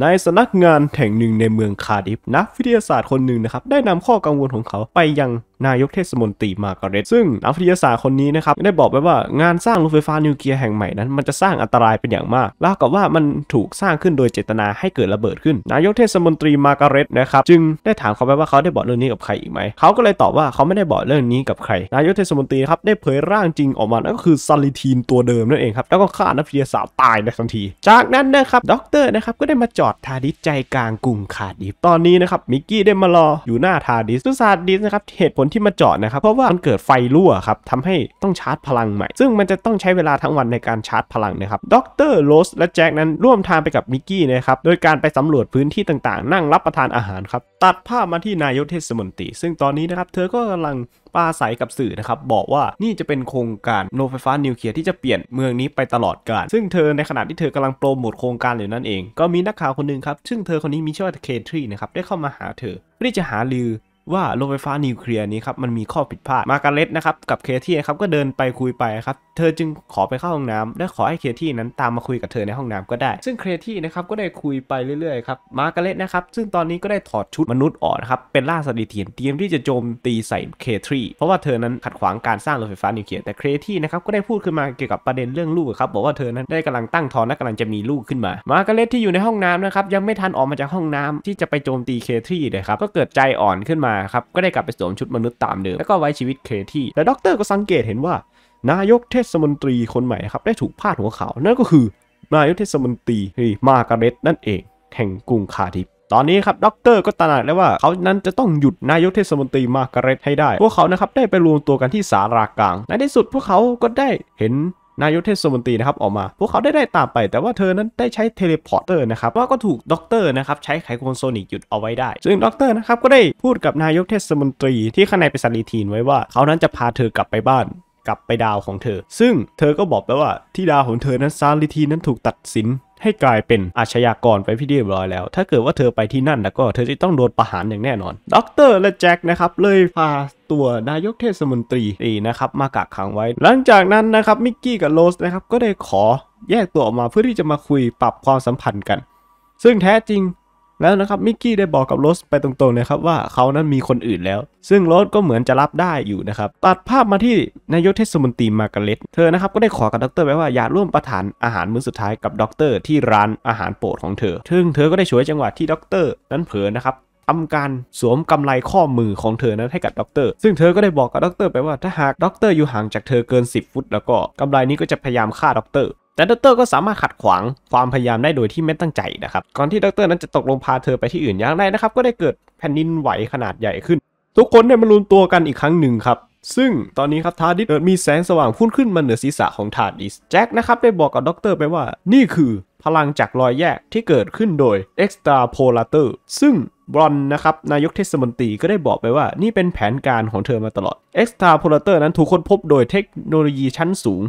ในสำนักงานแห่งหนึ่งในเมืองคาร์ดิฟฟ์นักวิทยาศาสตร์คนหนึ่งนะครับ ได้นำข้อกังวลของเขาไปยัง นายกเทศมนตรีมาร์กาเร็ตซึ่งนักวิทยาศาสตร์คนนี้นะครับได้บอกไว้ว่างานสร้างโรงไฟฟ้านิวเคลียร์แห่งใหม่นั้น มันจะสร้างอันตรายเป็นอย่างมาก ราวกับว่ามันถูกสร้างขึ้นโดยเจตนาให้เกิดระเบิดขึ้น นายกเทศมนตรีมาร์กาเร็ตนะครับจึงได้ถามเขาไปว่าเขาได้บอกเรื่องนี้กับใครอีกไหมเขาก็เลยตอบว่าเขาไม่ได้บอกเรื่องนี้กับใคร นายกเทศมนตรีครับได้เผยร่างจริงออกมานั่นก็คือสลิธีนตัวเดิมนั่นเองครับแล้วก็ฆ่านักวิทยาศาสตร์ตายในทันที จากนั้นนะครับด็อกเตอร์นะครับก็ได้มาจอด TARDIS ใจกลางกรุงคาร์ดิฟฟ์ตอนนี้นะครับมิกกี้ได้มารออยู่หน้า TARDIS ซึ่ง TARDIS นะครับเหตุผลที่มาจอดนะครับ เพราะว่ามันเกิดไฟรั่วครับทำให้ต้องชาร์จพลังใหม่ ซึ่งมันจะต้องใช้เวลาทั้งวันในการชาร์จพลังนะครับด็อกเตอร์โรสและแจ็คนั้นร่วมทางไปกับมิกกี้นะครับ โดยการไปสำรวจพื้นที่ต่างๆ นั่งรับประทานอาหารครับ ตัดภาพมาที่นายกเทศมนตรี ซึ่งตอนนี้นะครับ เธอก็กำลังปราศรัยกับสื่อนะครับ บอกว่านี่จะเป็นโครงการโรงไฟฟ้านิวเคลียร์ที่จะเปลี่ยนเมืองนี้ไปตลอดกาลซึ่งเธอในขณะที่เธอกำลังโปรโมทโครงการอยู่นั่นเอง ก็มีนักข่าวคนหนึ่งครับ ซึ่งเธอคนนี้มีชื่อว่าเคที่นะครับได้เข้ามาหาเธอเพื่อที่จะหารือ ว่าโรงไฟฟ้านิวเคลียร์นี้ครับมันมีข้อผิดพลาดมาร์กาเร็ตนะครับกับเคที่ครับก็เดินไปคุยไปครับเธอจึงขอไปเข้าห้องน้ำและขอให้เคที่นั้นตามมาคุยกับเธอในห้องน้ำก็ได้ ซึ่งเคที่นะครับก็ได้คุยไปเรื่อยๆครับมาร์กาเร็ตนะครับซึ่งตอนนี้ก็ได้ถอดชุดมนุษย์ออกนะครับเป็นร่างสลิธีนเตรียมที่จะโจมตีใส่เคที่เพราะว่าเธอนั้นขัดขวางการสร้างโรงไฟฟ้านิวเคลียร์แต่เคที่นะครับก็ได้พูดขึ้นมาเกี่ยวกับประเด็นเรื่องลูกครับบอกว่าเธอนั้นได้กำลังตั้งท้องและกำลังจะมีลูกขึ้นมา มาร์กาเร็ตที่อยู่ในห้องน้ำนะครับยังไม่ทันออกมาจากห้องน้ำที่จะไปโจมตีเคที่เลยครับก็เกิดใจอ่อนขึ้นมาครับ ก็ได้กลับไปสวมชุดมนุษย์ตามเดิม แล้วก็ไว้ชีวิตเคที่และด็อกเตอร์ก็สังเกตเห็นว่า นายกเทศมนตรีคนใหม่ครับได้ถูกพาดหัวข่าวนั่นก็คือนายกเทศมนตรีมาร์กาเร็ตนั่นเอง แห่งกรุงคาร์ดิฟฟ์ตอนนี้ครับด็อกเตอร์ก็ตระหนักแล้วว่าเขานั้นจะต้องหยุดนายกเทศมนตรีมาร์กาเร็ตให้ได้ พวกเขานะครับได้ไปรวมตัวกันที่ศาลากลางในที่สุดพวกเขาก็ได้เห็น นายกเทศมนตรีนะครับออกมา พวกเขาได้ได้ตามไป แต่ว่าเธอนั้นได้ใช้ teleporter นะครับว่าก็ถูกด็อกเตอร์นะครับใช้ไขควง sonic หยุดเอาไว้ได้ ซึ่งด็อกเตอร์นะครับก็ได้พูดกับนายกเทศมนตรีที่ข้างในเป็นสลิธีนไว้ว่า เขานั้นจะพาเธอกลับไปบ้านกลับไปดาวของเธอ ซึ่งเธอก็บอกไปว่าที่ดาวของเธอนั้นสลิธีนั้นถูกตัดสินให้กลายเป็นอาชญากรไปเป็นที่เรียบร้อยแล้ว ถ้าเกิดว่าเธอไปที่นั่นแล้วก็เธอจะต้องโดนประหารอย่างแน่นอน ด็อกเตอร์และแจ็คนะครับเลยพาตัวนายกเทศมนตรีนะครับมากักขังไว้ หลังจากนั้นนะครับมิกกี้กับโรสนะครับก็ได้ขอแยกตัวออกมาเพื่อที่จะมาคุยปรับความสัมพันธ์กัน ซึ่งแท้จริง แล้วนะครับมิกกี้ได้บอกกับโรสไปตรงๆนะครับว่าเขานั้นมีคนอื่นแล้ว ซึ่งโรสก็เหมือนจะรับได้อยู่นะครับ ตัดภาพมาที่นายกเทศมนตรีมาร์กาเร็ตเธอนะครับก็ได้ขอกับด็อกเตอร์ไว้ว่าอยากร่วมประทานอาหารมื้อสุดท้ายกับด็อกเตอร์ที่ร้านอาหารโปรดของเธอซึ่งเธอก็ได้ฉวยจังหวะที่ด็อกเตอร์นั้นเผลอนะครับทำการสวมกำไลข้อมือของเธอนั้นให้กับด็อกเตอร์ ซึ่งเธอก็ได้บอกกับด็อกเตอร์ไปว่าถ้าหากด็อกเตอร์อยู่ห่างจากเธอเกิน 10 ฟุต แล้วก็กำไลนี้ก็จะพยายามฆ่าด็อกเตอร์ แต่ด็อกเตอร์ก็สามารถขัดขวางความพยายามได้โดยที่ไม่ตั้งใจนะครับ ก่อนที่ด็อกเตอร์นั้นจะตกลงพาเธอไปที่อื่นอย่างไรนะครับ ก็ได้เกิดแผ่นดินไหวขนาดใหญ่ขึ้น ทุกคนได้มารวมตัวกันอีกครั้งหนึ่งครับ ซึ่งตอนนี้ครับทาร์ดิสเกิดมีแสงสว่างพุ่งขึ้นมาเหนือศีรษะของทาร์ดิสแจ็คนะครับได้บอกกับด็อกเตอร์ไปว่า นี่คือพลังจากรอยแยกที่เกิดขึ้นโดย extrapolator ซึ่งบลอนนะครับนายกเทศมนตรีก็ได้บอกไปว่า นี่เป็นแผนการของเธอมาตลอด extrapolator นั้นถูกค้นพบโดยเทคโนโลยีชั้นสูง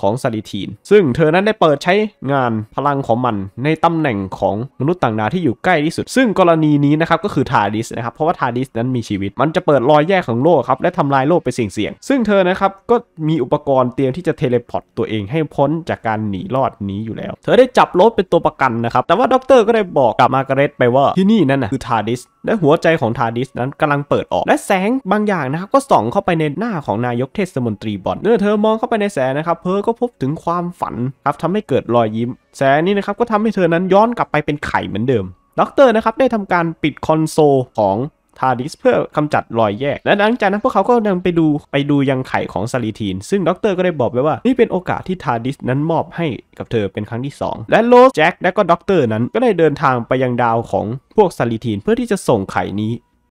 ของสลิธีน ซึ่งเธอนั้นได้เปิดใช้งานพลังของมันในตำแหน่งของมนุษย์ต่างดาวที่อยู่ใกล้ที่สุด ซึ่งกรณีนี้นะครับก็คือทาร์ดิสนะครับเพราะว่าทาร์ดิสนั้นมีชีวิต มันจะเปิดรอยแยกของโลกครับและทำลายโลกเป็นเสี่ยงๆซึ่งเธอนะครับก็มีอุปกรณ์เตรียมที่จะ teleport ตัวเองให้พ้นจากการหนีรอดนี้อยู่แล้ว เธอได้จับโรสเป็นตัวประกันนะครับแต่ว่าด็อกเตอร์ก็ได้บอกกับมาร์กาเร็ตไปว่าที่นี่นั่นนะคือทาร์ดิสและหัวใจของทาร์ดิสนั้นกำลังเปิดออก และแสงบางอย่างนะครับก็ส่องเข้าไปในหน้าของนายกเทศมนตรีบลอนเมื่อเธอมองเข้าไปในแสงนะครับเธอก็พบถึงความฝันครับทำให้เกิดรอยยิ้ม แสงนี้นะครับก็ทำให้เธอนั้นย้อนกลับไปเป็นไข่เหมือนเดิมด็อกเตอร์นะครับได้ทำการปิดคอนโซลของทาร์ดิสเพื่อกำจัดรอยแยก และหลังจากนั้นพวกเขาก็เดินไปดูไปดูยังไข่ของสลิธีน ซึ่งด็อกเตอร์ก็ได้บอกไว้ว่า นี่เป็นโอกาสที่ทาร์ดิสนั้นมอบให้กับเธอเป็นครั้งที่ 2 และโรสแจ็คและก็ด็อกเตอร์นั้นก็ได้เดินทางไปยังดาวของพวกสลิธีนเพื่อที่จะส่งไข่นี้